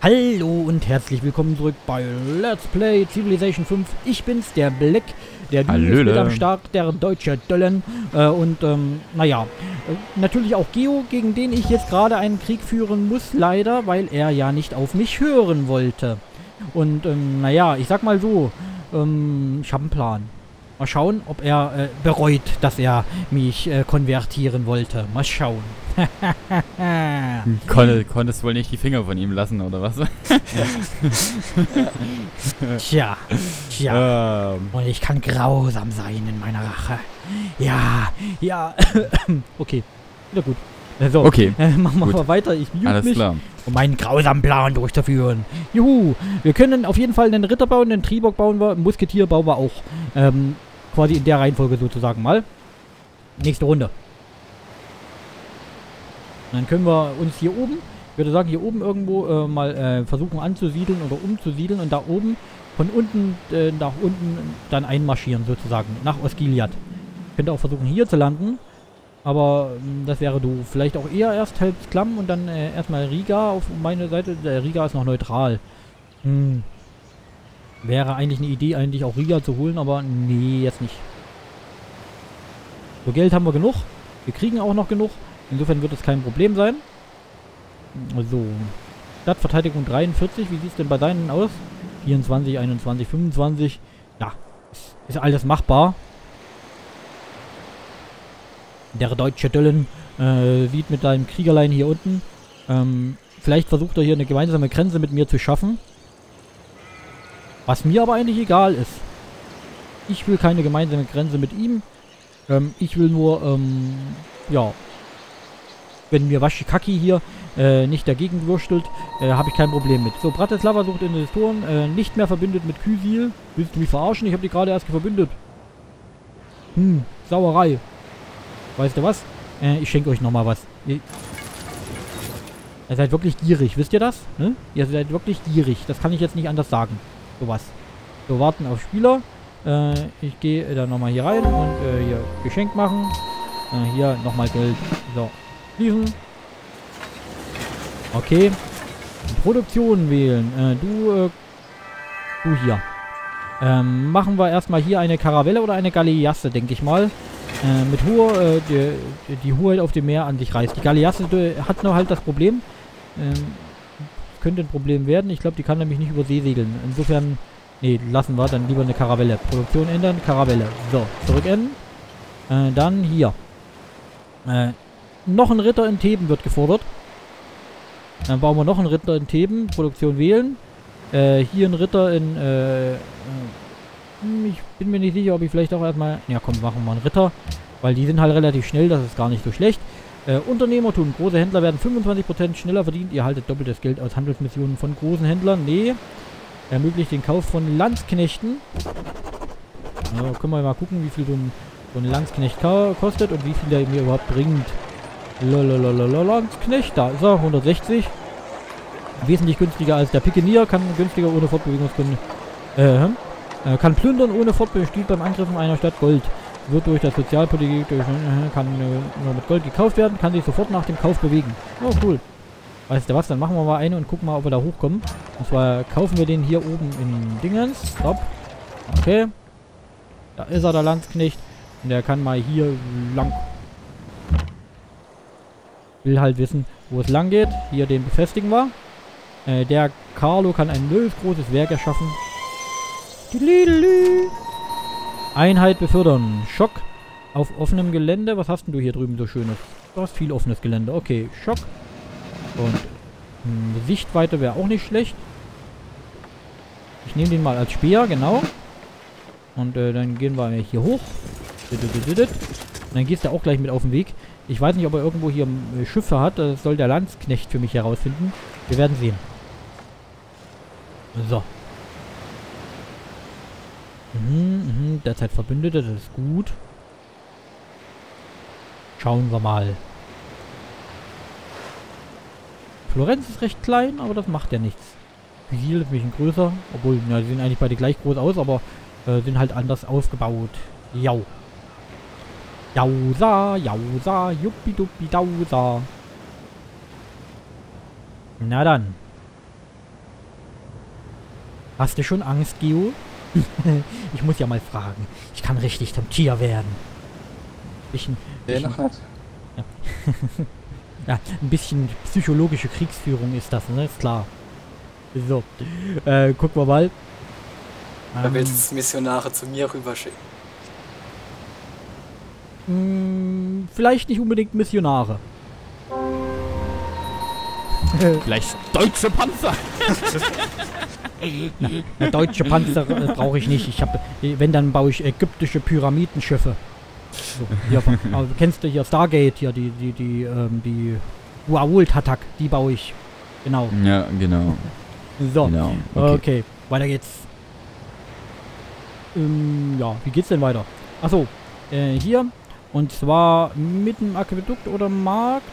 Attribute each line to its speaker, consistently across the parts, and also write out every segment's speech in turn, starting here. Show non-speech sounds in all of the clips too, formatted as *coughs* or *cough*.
Speaker 1: Hallo und herzlich willkommen zurück bei Let's Play Civilization 5. Ich bin's, der Black, der Dude ist mit am Start, der deutsche Döllen. Äh, und ähm, naja, äh, natürlich auch Geo, gegen den ich jetzt gerade einen Krieg führen muss, leider, weil er ja nicht auf mich hören wollte. Und ähm, naja, ich sag mal so, ähm, ich habe einen Plan. Mal schauen, ob er äh, bereut, dass er mich äh, konvertieren wollte. Mal schauen. *laughs*
Speaker 2: Konne, konntest wohl nicht die Finger von ihm lassen, oder was? *laughs*
Speaker 1: tja, tja. Ähm. Und ich kann grausam sein in meiner Rache. Ja, ja. *coughs* okay, wieder gut. So, okay. Äh, machen wir gut. mal weiter. Ich mute Alles mich, klar. um meinen grausamen Plan durchzuführen. Juhu. Wir können auf jeden Fall einen Ritter bauen, einen Tribock bauen wir, einen Musketier bauen wir auch. Ähm, quasi in der Reihenfolge sozusagen mal. Nächste Runde. dann können wir uns hier oben, ich würde sagen, hier oben irgendwo äh, mal äh, versuchen anzusiedeln oder umzusiedeln und da oben von unten äh, nach unten dann einmarschieren sozusagen, nach Osgiliath. Könnte auch versuchen hier zu landen, aber hm, das wäre du. Vielleicht auch eher erst Helpsklamm und dann äh, erstmal Riga auf meine Seite. Der Riga ist noch neutral. Hm. Wäre eigentlich eine Idee, eigentlich auch Riga zu holen, aber nee, jetzt nicht. So, Geld haben wir genug. Wir kriegen auch noch genug. Insofern wird es kein Problem sein. So. Stadtverteidigung 43. Wie sieht es denn bei deinen aus? 24, 21, 25. Ja, ist, alles machbar. Der deutsche Döllen äh, sieht mit seinem Kriegerlein hier unten. Ähm, vielleicht versucht er hier eine gemeinsame Grenze mit mir zu schaffen. Was mir aber eigentlich egal ist. Ich will keine gemeinsame Grenze mit ihm. Ähm, ich will nur, ähm, ja, wenn mir Washikaki hier äh, nicht dagegen würstelt, äh, habe ich kein Problem mit. So, Bratislava sucht Investoren, äh, nicht mehr verbündet mit Kysil. Willst du mich verarschen? Ich habe die gerade erst verbündet. Hm, Sauerei. Weißt du was? Äh, ich schenke euch nochmal was. Ihr, ihr seid wirklich gierig, wisst ihr das? Ne? Ihr seid wirklich gierig. Das kann ich jetzt nicht anders sagen. Sowas. So, warten auf Spieler. Äh, ich gehe dann nochmal hier rein und äh, hier Geschenk machen. Äh, hier nochmal Geld. So, schließen. Okay. Produktion wählen. Äh, du, äh, du hier. Ähm, machen wir erstmal hier eine Karavelle oder eine Galeasse, denke ich mal. Äh, mit hoher, äh, die, die Hoheit auf dem Meer an sich reißt. Die Galeasse hat noch halt das Problem, ähm, könnte ein Problem werden. Ich glaube, die kann nämlich nicht über See segeln. Insofern, nee, lassen wir. Dann lieber eine Karavelle. Produktion ändern, Karavelle. So, zurückenden. Äh, dann hier. Äh, noch ein Ritter in Theben wird gefordert. Dann bauen wir noch einen Ritter in Theben. Produktion wählen. Äh, hier ein Ritter in, äh, äh ich bin mir nicht sicher, ob ich vielleicht auch erstmal, ja komm, machen wir einen Ritter. Weil die sind halt relativ schnell, das ist gar nicht so schlecht. Äh, Unternehmertum. Große Händler werden 25% schneller verdient. Ihr haltet doppeltes Geld aus Handelsmissionen von großen Händlern. Nee. Ermöglicht den Kauf von Landsknechten. Ja, können wir mal gucken, wie viel so ein, so ein Landsknecht kostet und wie viel der mir überhaupt bringt. Lalalala, Landsknecht. Da ist er. 160. Wesentlich günstiger als der Pikenier. Kann günstiger ohne Fortbewegungsgründe. Äh, äh, kann plündern ohne Fortbewegung. Stiehlt beim Angriff einer Stadt Gold wird durch das Sozialpolitik durch, äh, kann äh, nur mit Gold gekauft werden, kann sich sofort nach dem Kauf bewegen. Oh, cool. Weißt du was, dann machen wir mal eine und gucken mal, ob wir da hochkommen. Und zwar kaufen wir den hier oben in Dingens. Stopp. Okay. Da ist er, der Landsknecht. Und der kann mal hier lang. Will halt wissen, wo es lang geht. Hier den befestigen wir. Äh, der Carlo kann ein großes Werk erschaffen. Dililili. Einheit befördern. Schock auf offenem Gelände. Was hast denn du hier drüben so schönes? Du hast viel offenes Gelände. Okay, Schock. Und mh, Sichtweite wäre auch nicht schlecht. Ich nehme den mal als Speer, genau. Und äh, dann gehen wir hier hoch. Und dann gehst du auch gleich mit auf den Weg. Ich weiß nicht, ob er irgendwo hier äh, Schiffe hat. Das soll der Landsknecht für mich herausfinden. Wir werden sehen. So. Mhm, mhm, derzeit Verbündete, das ist gut. Schauen wir mal. Florenz ist recht klein, aber das macht ja nichts. Vigil ist ein bisschen größer, obwohl, ja, die sehen eigentlich beide gleich groß aus, aber äh, sind halt anders aufgebaut. Jau. Jausa, Jausa, Juppiduppi, Dausa. Na dann. Hast du schon Angst, Geo? *laughs* ich muss ja mal fragen. Ich kann richtig zum Tier werden. Bisschen, bisschen,
Speaker 3: noch nicht. *laughs*
Speaker 1: ja, ein bisschen psychologische Kriegsführung ist das, ne? Ist klar. So. Äh, gucken wir mal.
Speaker 3: Da
Speaker 1: Ähm,
Speaker 3: willst du Missionare zu mir rüberschicken.
Speaker 1: mh, Mm, vielleicht nicht unbedingt Missionare.
Speaker 2: Vielleicht deutsche Panzer. *laughs*
Speaker 1: Na, deutsche Panzer äh, brauche ich nicht. Ich habe, wenn dann baue ich ägyptische Pyramidenschiffe. So, hier *laughs* also, kennst du hier Stargate hier die die die ähm, die Uault Attack, die baue ich. Genau.
Speaker 2: Ja, genau.
Speaker 1: So.
Speaker 2: genau.
Speaker 1: Okay.
Speaker 2: Okay.
Speaker 1: weiter geht's. Ähm, ja, wie geht's denn weiter? Achso, äh, hier. Und zwar mit dem Aquädukt oder Markt.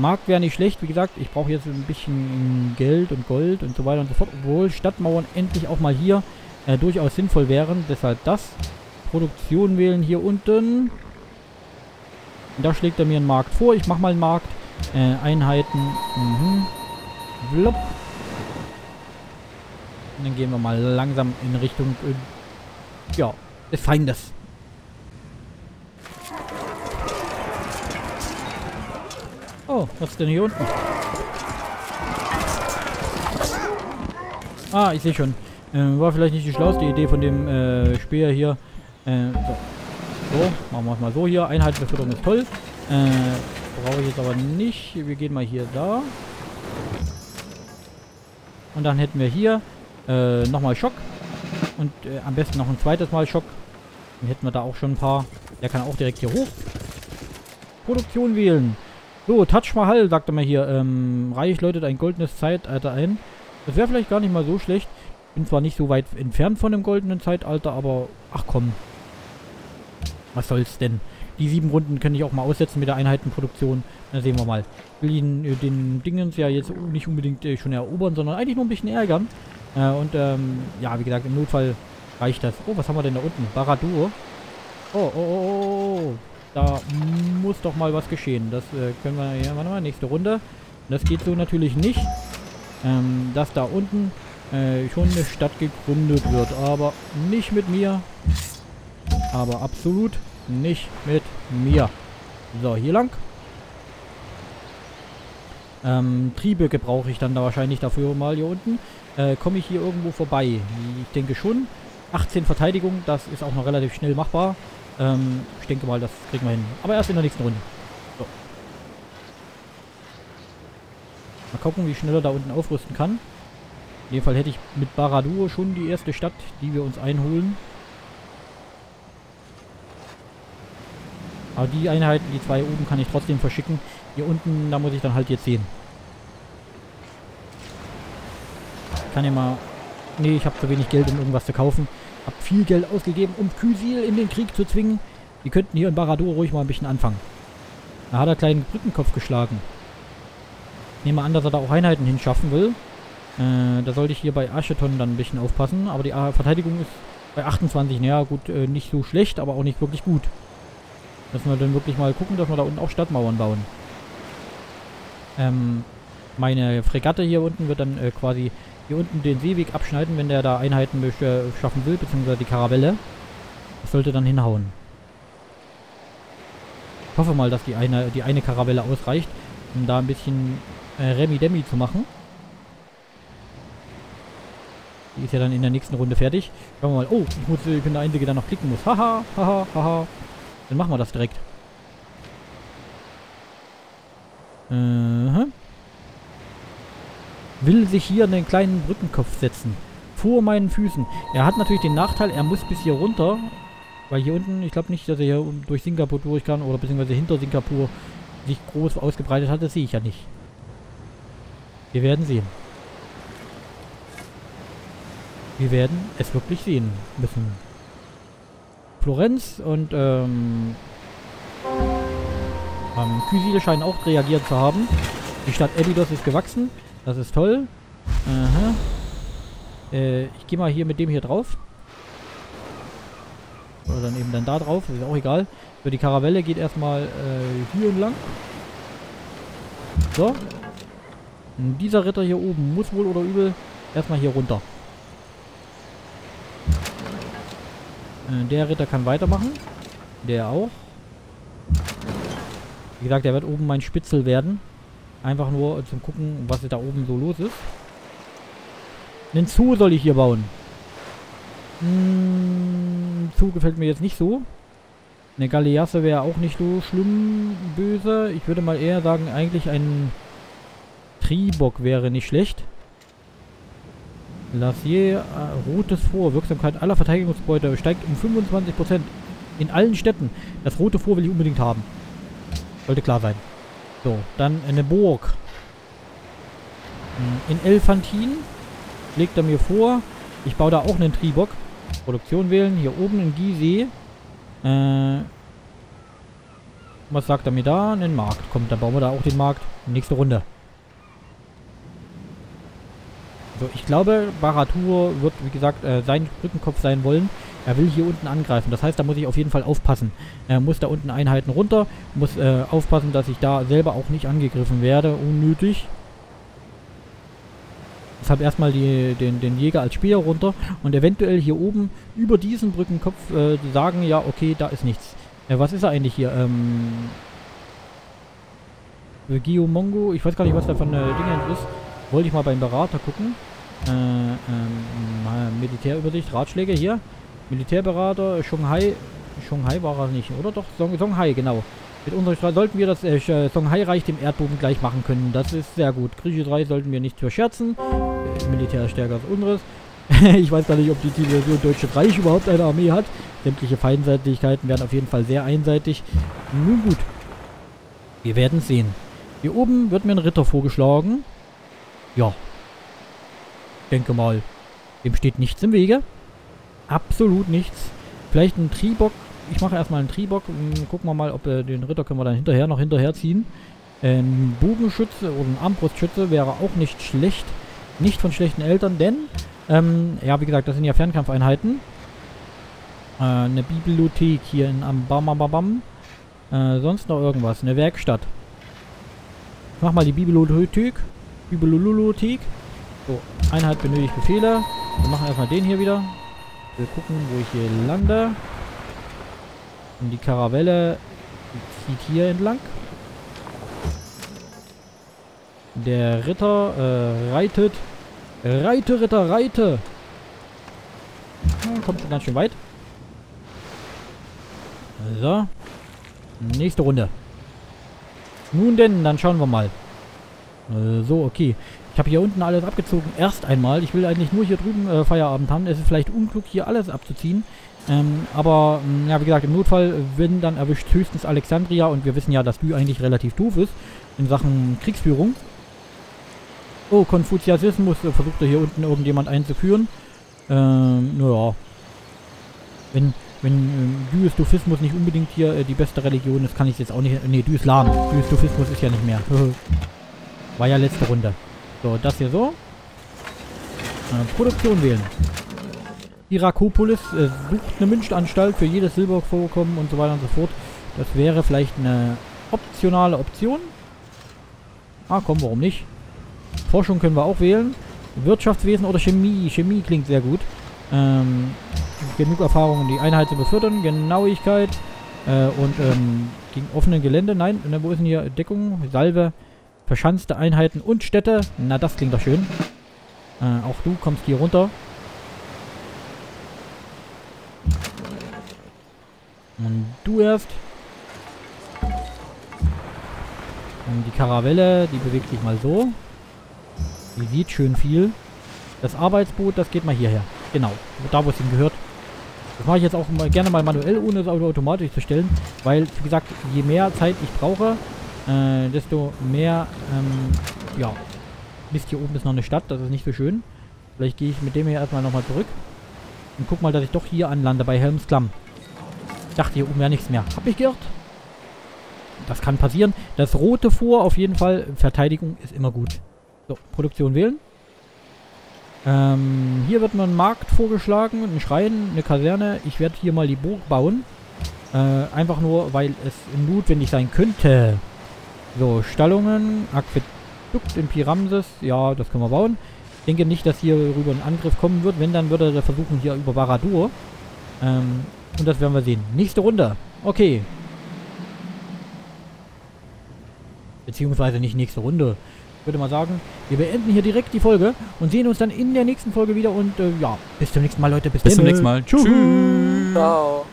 Speaker 1: Markt wäre nicht schlecht, wie gesagt, ich brauche jetzt ein bisschen Geld und Gold und so weiter und so fort. Obwohl Stadtmauern endlich auch mal hier äh, durchaus sinnvoll wären. Deshalb das. Produktion wählen hier unten. Da schlägt er mir einen Markt vor. Ich mache mal einen Markt. Äh, Einheiten. Mhm. Blub. Und dann gehen wir mal langsam in Richtung, äh, ja, des Feindes. Oh, was ist denn hier unten? Ah, ich sehe schon. Äh, war vielleicht nicht die schlauste Idee von dem äh, Speer hier. Äh, so. so, machen wir es mal so hier. Einheitenbeförderung ist toll. Äh, brauche ich jetzt aber nicht. Wir gehen mal hier da. Und dann hätten wir hier äh, nochmal Schock. Und äh, am besten noch ein zweites Mal Schock. Dann hätten wir da auch schon ein paar. Der kann auch direkt hier hoch. Produktion wählen. So, Touch Mahal, sagte man hier. Ähm, Reich läutet ein goldenes Zeitalter ein. Das wäre vielleicht gar nicht mal so schlecht. Bin zwar nicht so weit entfernt von dem goldenen Zeitalter, aber ach komm. Was soll's denn? Die sieben Runden könnte ich auch mal aussetzen mit der Einheitenproduktion. Dann sehen wir mal. Ich will ihn, äh, den Dingens ja jetzt nicht unbedingt äh, schon erobern, sondern eigentlich nur ein bisschen ärgern. Äh, und ähm, ja, wie gesagt, im Notfall reicht das. Oh, was haben wir denn da unten? Baradur. Oh, oh, oh, oh, oh. Da muss doch mal was geschehen. Das äh, können wir ja, warte mal, nächste Runde. Das geht so natürlich nicht. Ähm, dass da unten äh, schon eine Stadt gegründet wird. Aber nicht mit mir. Aber absolut nicht mit mir. So, hier lang. Ähm, Trieböcke brauche ich dann da wahrscheinlich dafür mal hier unten. Äh, Komme ich hier irgendwo vorbei? Ich denke schon. 18 Verteidigung, das ist auch noch relativ schnell machbar. Ähm, ich denke mal, das kriegen wir hin. Aber erst in der nächsten Runde. So. Mal gucken, wie schnell er da unten aufrüsten kann. In dem Fall hätte ich mit Baradur schon die erste Stadt, die wir uns einholen. Aber die Einheiten, die zwei oben, kann ich trotzdem verschicken. Hier unten, da muss ich dann halt jetzt sehen. Ich kann ja mal... Nee, ich habe zu wenig Geld, um irgendwas zu kaufen. Hab viel Geld ausgegeben, um Kysil in den Krieg zu zwingen. Die könnten hier in Baradur ruhig mal ein bisschen anfangen. Da hat er einen kleinen Brückenkopf geschlagen. Ich nehme an, dass er da auch Einheiten hinschaffen will. Äh, da sollte ich hier bei Ascheton dann ein bisschen aufpassen. Aber die Verteidigung ist bei 28. Naja, gut, äh, nicht so schlecht, aber auch nicht wirklich gut. Müssen wir dann wirklich mal gucken, dass wir da unten auch Stadtmauern bauen. Ähm, meine Fregatte hier unten wird dann äh, quasi hier unten den Seeweg abschneiden, wenn der da Einheiten schaffen will, beziehungsweise die Karavelle. Das sollte dann hinhauen. Ich hoffe mal, dass die eine, die eine Karavelle ausreicht, um da ein bisschen äh, Remi-Demi zu machen. Die ist ja dann in der nächsten Runde fertig. Schauen wir mal. Oh, ich, muss, ich bin der Einzige, der noch klicken muss. Haha, haha, haha. Dann machen wir das direkt. Äh, will sich hier einen kleinen Brückenkopf setzen. Vor meinen Füßen. Er hat natürlich den Nachteil, er muss bis hier runter. Weil hier unten, ich glaube nicht, dass er hier durch Singapur durch kann oder beziehungsweise hinter Singapur sich groß ausgebreitet hat. Das sehe ich ja nicht. Wir werden sehen. Wir werden es wirklich sehen müssen. Florenz und ähm, ähm, Kysil scheinen auch reagiert zu haben. Die Stadt Abydos ist gewachsen. Das ist toll. Aha. Äh, ich gehe mal hier mit dem hier drauf. Oder dann eben dann da drauf. Ist auch egal. Für die Karavelle geht erstmal äh, hier entlang. So. Und dieser Ritter hier oben muss wohl oder übel erstmal hier runter. Äh, der Ritter kann weitermachen. Der auch. Wie gesagt, der wird oben mein Spitzel werden. Einfach nur zum gucken, was da oben so los ist. Einen Zoo soll ich hier bauen. Hm, Zoo gefällt mir jetzt nicht so. Eine Galeasse wäre auch nicht so schlimm böse. Ich würde mal eher sagen, eigentlich ein Tribock wäre nicht schlecht. Lassier, äh, rotes Vor. Wirksamkeit aller Verteidigungsbeute steigt um 25%. In allen Städten. Das rote Vor will ich unbedingt haben. Sollte klar sein. So, dann eine Burg. Hm, in Elfantin legt er mir vor. Ich baue da auch einen Tribock. Produktion wählen. Hier oben in Gizeh. Äh, was sagt er mir da? Einen Markt. Kommt, dann bauen wir da auch den Markt. Nächste Runde. So, ich glaube, Baratur wird, wie gesagt, äh, sein Brückenkopf sein wollen. Er will hier unten angreifen. Das heißt, da muss ich auf jeden Fall aufpassen. Er muss da unten Einheiten runter. Muss äh, aufpassen, dass ich da selber auch nicht angegriffen werde. Unnötig. Deshalb erstmal die, den, den Jäger als Speer runter. Und eventuell hier oben über diesen Brückenkopf äh, sagen, ja, okay, da ist nichts. Äh, was ist er eigentlich hier? Ähm... Geomongo, ich weiß gar nicht, was da von äh, Dingen ist. Wollte ich mal beim Berater gucken. Äh, ähm, Militärübersicht, Ratschläge hier. Militärberater, Shanghai. Shanghai war er nicht, oder doch? Song, Songhai, genau. Mit unserer Straße sollten wir das äh, Songhai-Reich dem Erdboden gleich machen können. Das ist sehr gut. Griechische 3 sollten wir nicht verscherzen. Das Militär ist stärker als unseres. *laughs* ich weiß gar nicht, ob die Zivilisation Deutsche Reich überhaupt eine Armee hat. Sämtliche Feindseitigkeiten werden auf jeden Fall sehr einseitig. Nun gut. Wir werden sehen. Hier oben wird mir ein Ritter vorgeschlagen. Ja, denke mal, dem steht nichts im Wege. Absolut nichts. Vielleicht ein Tribock. Ich mache erstmal einen Tribock. Gucken wir mal, ob äh, den Ritter können wir dann hinterher noch hinterher ziehen. Ein Bogenschütze oder ein Armbrustschütze wäre auch nicht schlecht. Nicht von schlechten Eltern, denn, ähm, ja, wie gesagt, das sind ja Fernkampfeinheiten. Äh, eine Bibliothek hier in Ambamabam. Äh, sonst noch irgendwas. Eine Werkstatt. Ich mach mal die Bibliothek. Bibliothek. So, Einheit benötigt Befehle. Wir machen erstmal den hier wieder. Wir gucken, wo ich hier lande. Und die Karavelle zieht hier entlang. Der Ritter äh, reitet. Reite, Ritter, reite! Hm, kommt schon ganz schön weit. So. Nächste Runde. Nun denn, dann schauen wir mal. Äh, so, okay. Ich habe hier unten alles abgezogen. Erst einmal. Ich will eigentlich nur hier drüben äh, Feierabend haben. Es ist vielleicht unklug, hier alles abzuziehen. Ähm, aber, mh, hm, ja, wie gesagt, im Notfall, wenn, dann erwischt höchstens Alexandria. Und wir wissen ja, dass Lü eigentlich relativ doof ist in Sachen Kriegsführung. Oh, Konfuzianismus äh, versucht er hier unten irgendjemand einzuführen. Ähm, naja. Wenn, wenn ähm, Düistophismus nicht unbedingt hier äh, die beste Religion ist, kann ich jetzt auch nicht... Ne, Düislam. Düistophismus ist ja nicht mehr. *laughs* War ja letzte Runde. So, das hier so. Äh, Produktion wählen. Irakopolis äh, sucht eine Münchtanstalt für jedes Silbervorkommen und so weiter und so fort. Das wäre vielleicht eine optionale Option. Ah, komm, warum nicht? Forschung können wir auch wählen. Wirtschaftswesen oder Chemie. Chemie klingt sehr gut. Ähm, genug Erfahrung, um die Einheit zu befördern. Genauigkeit. Äh, und ähm, gegen offenen Gelände. Nein, ne, wo ist denn hier Deckung? Salve. Verschanzte Einheiten und Städte. Na, das klingt doch schön. Äh, auch du kommst hier runter. Und du erst. Und die Karavelle, die bewegt sich mal so. Die sieht schön viel. Das Arbeitsboot, das geht mal hierher. Genau, da wo es hingehört. Das mache ich jetzt auch mal, gerne mal manuell, ohne es automatisch zu stellen. Weil, wie gesagt, je mehr Zeit ich brauche, äh, desto mehr, ähm, ja. Mist, hier oben ist noch eine Stadt, das ist nicht so schön. Vielleicht gehe ich mit dem hier erstmal nochmal zurück. Und guck mal, dass ich doch hier anlande, bei Helmsklamm. Ich dachte, hier oben wäre nichts mehr. Hab mich geirrt. Das kann passieren. Das rote vor, auf jeden Fall. Verteidigung ist immer gut. So, Produktion wählen. Ähm, hier wird mir ein Markt vorgeschlagen, ein Schrein, eine Kaserne. Ich werde hier mal die Burg bauen. Äh, einfach nur, weil es notwendig sein könnte. So, Stallungen, Aquädukt in Piramses. Ja, das können wir bauen. Ich denke nicht, dass hier rüber ein Angriff kommen wird. Wenn, dann würde er versuchen, hier über Baradur ähm, Und das werden wir sehen. Nächste Runde. Okay. Beziehungsweise nicht nächste Runde. Ich würde mal sagen, wir beenden hier direkt die Folge und sehen uns dann in der nächsten Folge wieder. Und äh, ja, bis zum nächsten Mal, Leute. Bis,
Speaker 2: Bis zum nächsten Mal.
Speaker 1: Tschüss.
Speaker 2: Tschüss.
Speaker 3: Ciao.